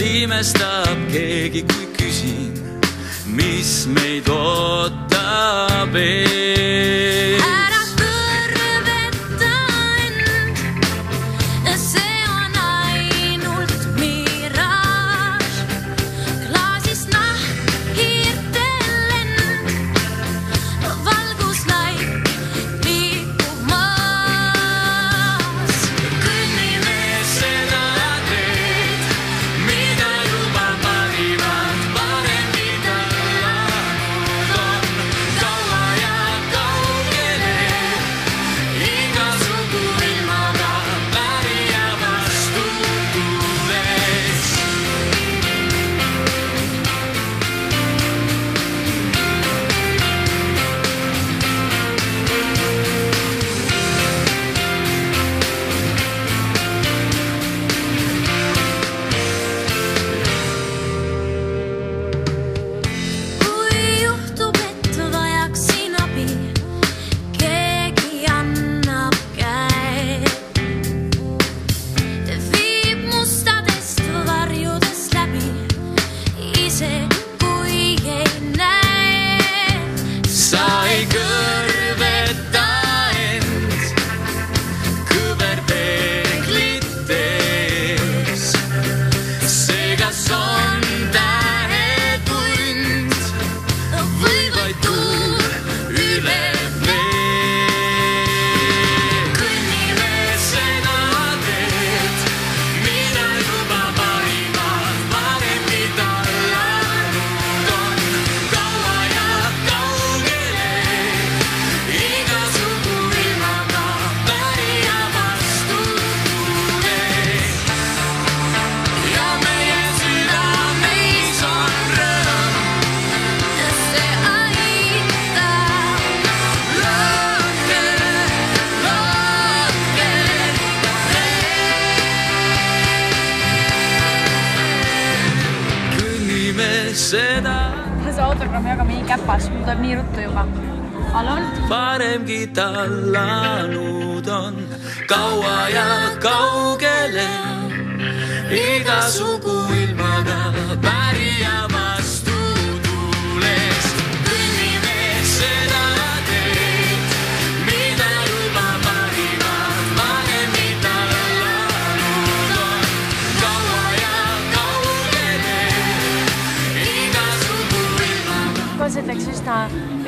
imestab keegi, kui küsin, mis meid ootab ees. Seda see autogrammi jagamine nii käpas, mul tuleb nii ruttu juba. palun. varemgi tallanud on kaua ja kaugele, igasugu ma ütleks üsna,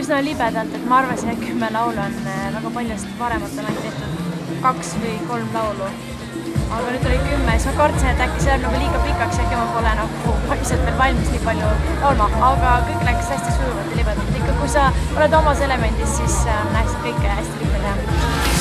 üsna libedalt, et ma arvasin, et kümme laulu on äh, väga paljust paremat on ainult tehtud kaks või kolm laulu. aga nüüd oli kümme, siis ma kartsin, et äkki see on nagu liiga pikaks, äkki ma pole nagu päriselt veel valmis nii palju laulma, aga kõik läks hästi sujuvalt ja libedalt. ikka, kui sa oled omas elemendis, siis on hästi kõike hästi lihtne teha